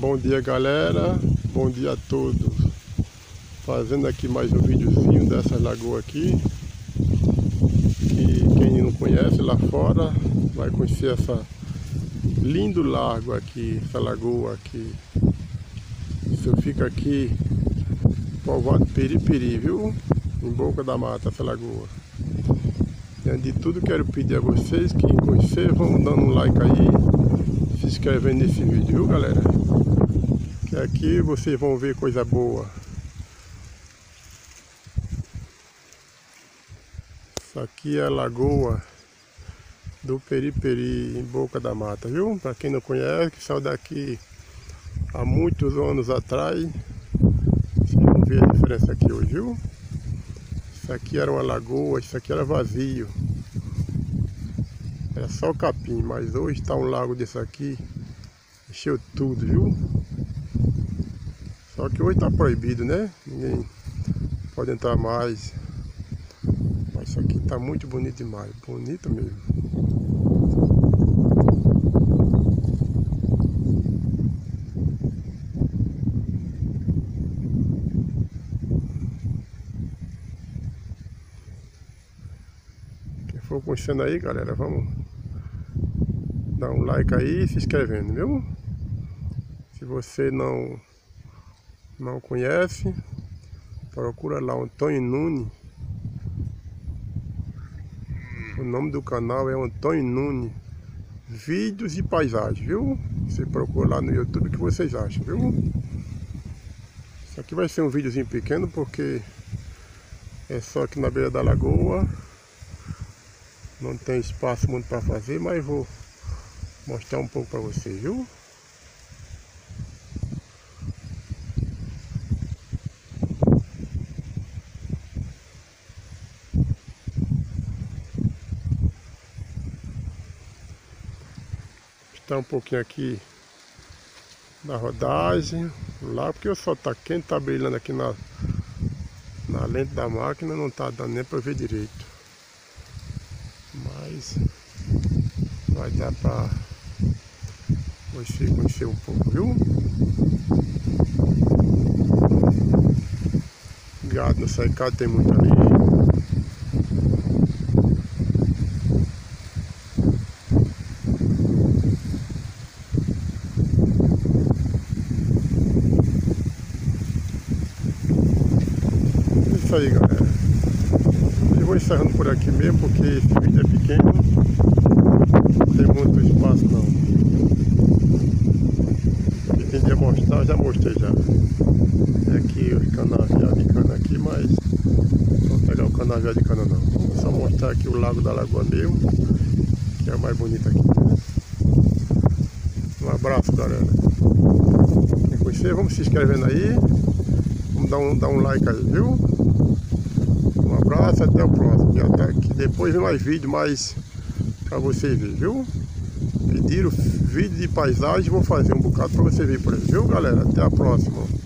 Bom dia galera, bom dia a todos. Fazendo aqui mais um videozinho dessa lagoa aqui. Que quem não conhece lá fora vai conhecer essa lindo lago aqui, essa lagoa aqui. Isso fica aqui povoado Periperi, viu? Em Boca da Mata, essa lagoa. De tudo quero pedir a vocês que conhecer, vão dando um like aí, se inscrevendo nesse vídeo, viu galera? Que aqui vocês vão ver coisa boa. Isso aqui é a lagoa do Periperi, em Boca da Mata, viu? Para quem não conhece, que saiu daqui há muitos anos atrás, vocês vão ver a diferença aqui hoje, viu? Isso aqui era uma lagoa, isso aqui era vazio. Era só capim, mas hoje está um lago desse aqui. Encheu tudo, viu? Só que hoje está proibido, né? Ninguém pode entrar mais. Mas isso aqui está muito bonito demais. Bonito mesmo. for conhecendo aí, galera, vamos dar um like aí e se inscrevendo, viu? Se você não não conhece, procura lá Antônio Nunes. O nome do canal é Antônio Nunes Vídeos e Paisagens, viu? Você procura lá no YouTube o que vocês acham, viu? Isso aqui vai ser um videozinho pequeno porque é só aqui na beira da lagoa não tem espaço muito para fazer, mas vou mostrar um pouco para vocês, viu? Está um pouquinho aqui da rodagem lá porque o sol está quente, está brilhando aqui na, na lente da máquina, não está dando nem para ver direito mas vai dar para você conhecer um pouco, viu? Gado no cercado tem muito ali. É isso aí, galera vou encerrando por aqui mesmo, porque esse vídeo é pequeno. Não tem muito espaço não. Já mostrei já. É aqui o canavial de cana aqui, mas não vou pegar o canavial de cana não. Vou só mostrar aqui o lago da Lagoa mesmo, que é o mais bonito aqui. Um abraço galera. Quem conhecer, vamos se inscrevendo aí. Vamos dar um, dar um like aí, viu? abraço, até o próximo. Tá aqui. Depois vem mais vídeo mais para vocês verem, viu? Pediram vídeo de paisagem, vou fazer um bocado para você ver por aí, viu galera? Até a próxima.